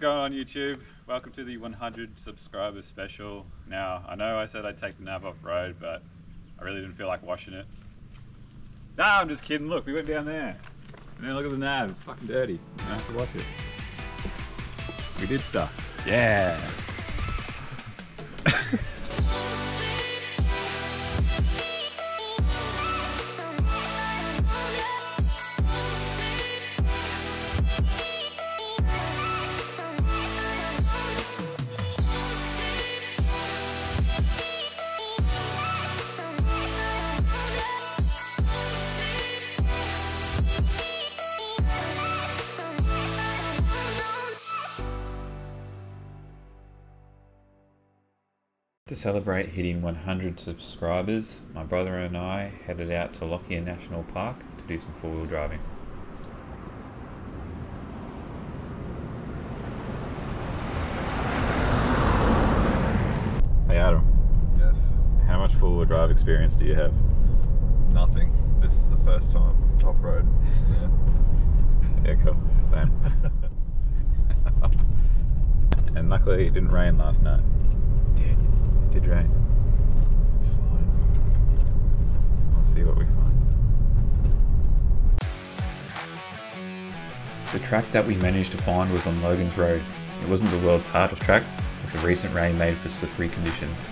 going on YouTube? Welcome to the 100 subscribers special. Now, I know I said I'd take the nav off road, but I really didn't feel like washing it. Nah, I'm just kidding. Look, we went down there. And then look at the nav. It's fucking dirty. I have to wash it. We did stuff. Yeah. To celebrate hitting 100 subscribers, my brother and I headed out to Lockyer National Park to do some four wheel driving. Hey Adam, Yes. how much four wheel drive experience do you have? Nothing. This is the first time off road. Yeah. Yeah, cool. Same. and luckily it didn't rain last night. Did rain. It's fine. We'll see what we find. The track that we managed to find was on Logan's Road. It wasn't the world's hardest track, but the recent rain made for slippery conditions.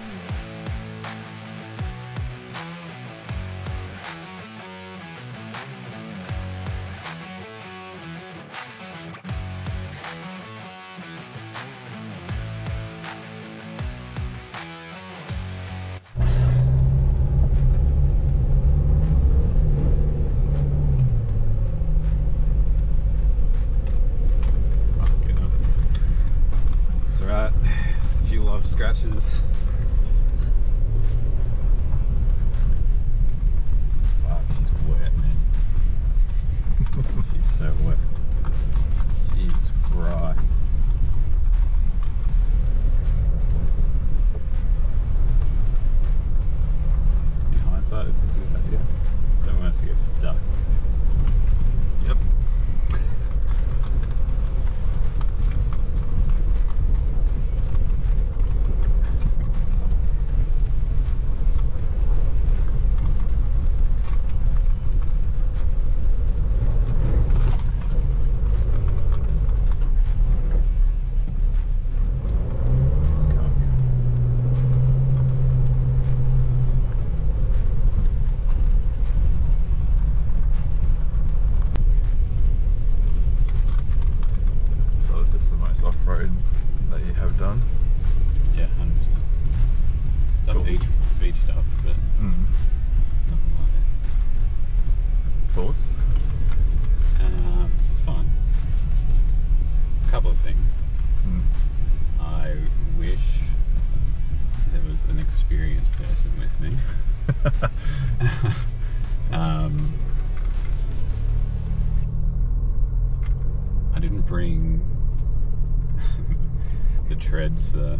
Treads. Uh,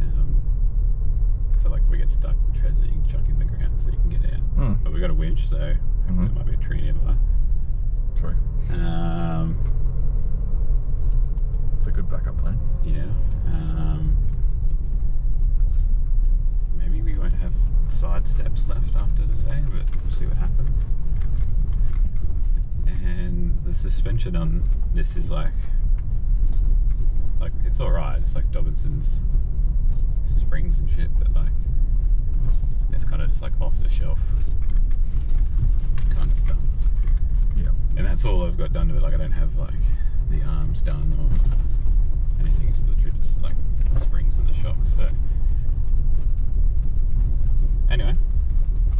um, so like if we get stuck, the treads that you can chuck in the ground so you can get out. Mm. But we got a winch, so hopefully Mhm. there might be a tree nearby. Sorry. Um, It's a good backup plan. Yeah. Um, maybe we won't have side steps left after today, but we'll see what happens. And the suspension on this is like, like it's all right. It's like Dobinson's springs and shit, but like it's kind of just like off the shelf kind of stuff. Yeah. And that's all I've got done to it. Like I don't have like the arms done or anything. It's literally just like springs and the shocks. So anyway,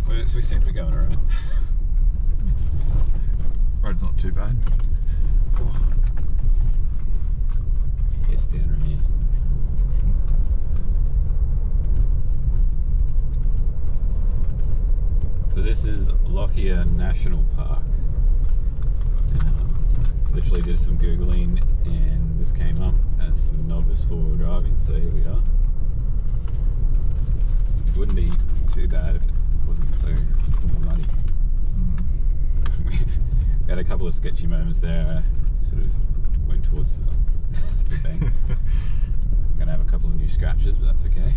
we, so we seem to be going alright. Road's not too bad. Down around here. So this is Lockyer National Park. Um, literally did some googling and this came up as some novice four-wheel driving. So here we are. It wouldn't be too bad if it wasn't so muddy. Mm. we had a couple of sketchy moments there. I sort of went towards the Bang. I'm gonna have a couple of new scratches, but that's okay.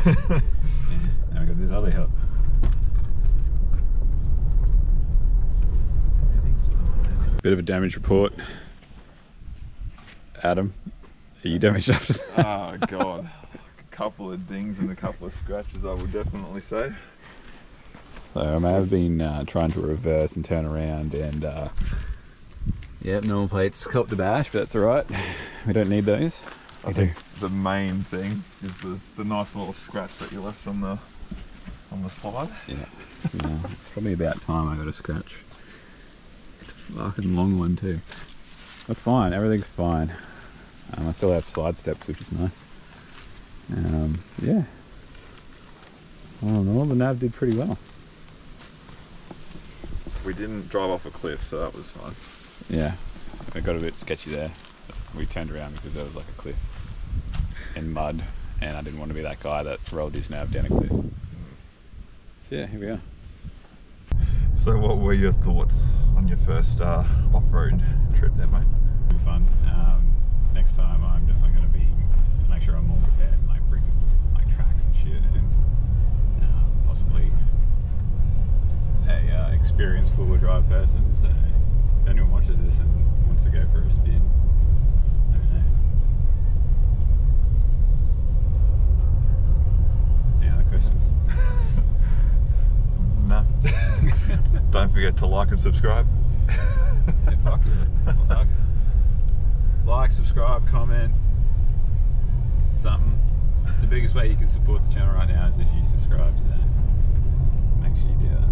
now we got this other hill. Bit of a damage report. Adam, are you damaged up? oh god. A couple of dings and a couple of scratches I would definitely say. So I may have been uh, trying to reverse and turn around and uh, yep, normal plates copped the bash, but that's alright. We don't need those. I think the main thing is the, the nice little scratch that you left on the on the side. Yeah. yeah. It's probably about time I got a scratch. It's a fucking long one too. That's fine, everything's fine. Um, I still have side steps, which is nice. Um, yeah. Well, no, the nav did pretty well. We didn't drive off a cliff, so that was fine. Yeah, it got a bit sketchy there. We turned around because there was like a cliff and mud, and I didn't want to be that guy that rolled his nav down a cliff. So yeah, here we are. So what were your thoughts on your first uh, off-road trip there, mate? Be fun. Um, next time, I'm definitely going to be make sure I'm more prepared, like bring like tracks and shit, and uh, possibly a uh, experienced four-wheel drive person. So if anyone watches this and wants to go for a spin, let me know. Any other questions? No. Don't forget to like and subscribe. Yeah, fuck yeah. Fuck. Like, subscribe, comment, something. The biggest way you can support the channel right now is if you subscribe, so make sure you do that.